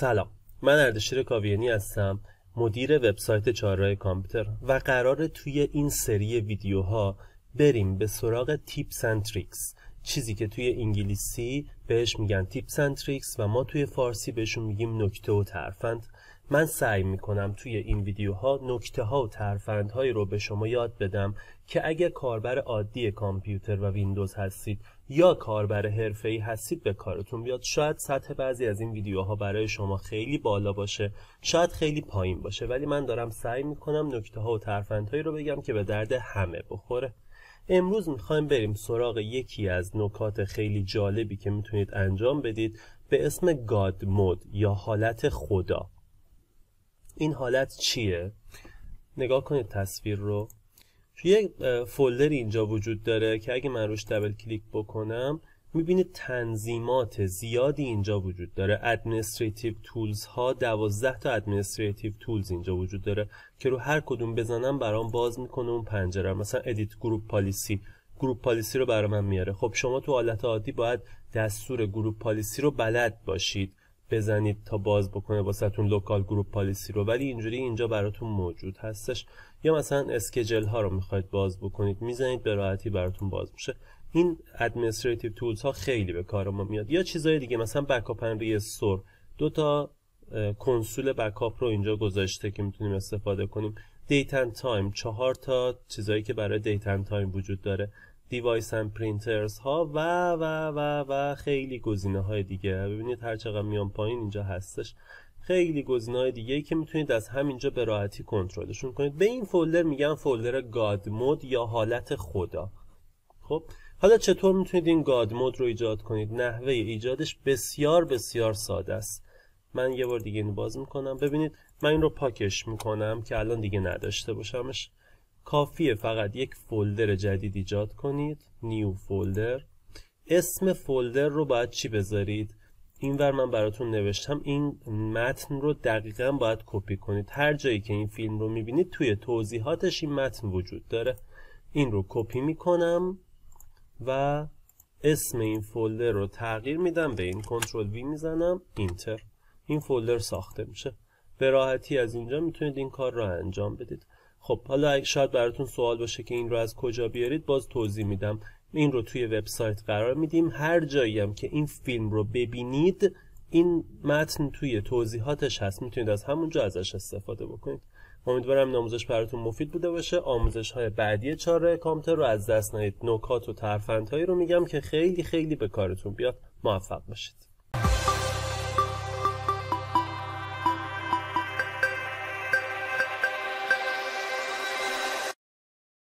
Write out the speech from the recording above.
سلام. من اردشیر کاویانی هستم مدیر وبسایت چهارراه کامپیوتر و قرار توی این سری ویدیوها بریم به سراغ tips and tricks چیزی که توی انگلیسی بهش میگن tips and tricks و ما توی فارسی بهشون میگیم نکته و ترفند. من سعی می‌کنم توی این ویدیوها نکته ها و ترفندهایی رو به شما یاد بدم که اگه کاربر عادی کامپیوتر و ویندوز هستید یا کاربر حرفه‌ای هستید به کارتون بیاد. شاید سطح بعضی از این ویدیوها برای شما خیلی بالا باشه شاید خیلی پایین باشه ولی من دارم سعی می‌کنم نکته ها و ترفندهایی رو بگم که به درد همه بخوره. امروز می‌خوایم بریم سراغ یکی از نکات خیلی جالبی که می‌تونید انجام بدید به اسم گاد مود یا حالت خدا. این حالت چیه؟ نگاه کنید تصویر رو. یک folder اینجا وجود داره که اگه من روش double click بکنم می‌بینید تنظیمات زیادی اینجا وجود داره. administrative tools ها 12 تا administrative tools اینجا وجود داره که رو هر کدوم بزنم برام باز می‌کنه اون پنجره. مثلا edit group policy group policy رو برای میاره. خب شما تو حالت عادی باید دستور group policy رو بلد باشید. بزنید تا باز بکنه واسهتون local group policy رو. ولی اینجوری اینجا براتون موجود هستش. یا مثلا schedule ها رو می‌خواید باز بکنید می‌زنید به راحتی براتون باز میشه. این administrative tools ها خیلی به کار ما میاد. یا چیزای دیگه مثلا backup and restore دو تا console backup رو اینجا گذاشته که می‌تونیم استفاده کنیم. date and time چهار تا چیزایی که برای date and time وجود داره. device and printers ها و و و و خیلی گزینه های دیگه. ببینید هر چقدر میان پایین اینجا هستش. خیلی گزینه های دیگه که می‌تونید از همینجا به راحتی کنترلشون کنید. به این فولدر میگن فولدر گاد مود یا حالت خدا. خب حالا چطور می‌تونید این گاد مود رو ایجاد کنید؟ نحوه ایجادش بسیار بسیار ساده است. من یه بار دیگه اینو باز می‌کنم. ببینید من این رو پاکش می‌کنم که الان دیگه نداشته باشمش. کافیه فقط یک فولدر جدید ایجاد کنید. نیو فولدر اسم فولدر رو باید چی بذارید؟ اینور من براتون نوشتم این متن رو دقیقا باید کپی کنید. هر جایی که این فیلم رو می‌بینید توی توضیحاتش این متن وجود داره. این رو کپی می‌کنم و اسم این فولدر رو تغییر میدم به این کنترل وی می‌زنم اینتر. این فولدر ساخته میشه. به راحتی از اینجا می‌تونید این کار رو انجام بدید. خب حالا شاید براتون سوال باشه که این رو از کجا بیارید باز توضیح میدم. این رو توی وبسایت قرار میدیم. هر جایی هم که این فیلم رو ببینید این متن توی توضیحاتش هست. می‌تونید از همونجا ازش استفاده بکنید. امیدوارم این آموزش براتون مفید بوده باشه. آموزش های بعدی چهار کامپیوتر رو از دست ندید. نکات و ترفندهایی رو میگم که خیلی خیلی به کارتون بیاد. موفق باشید.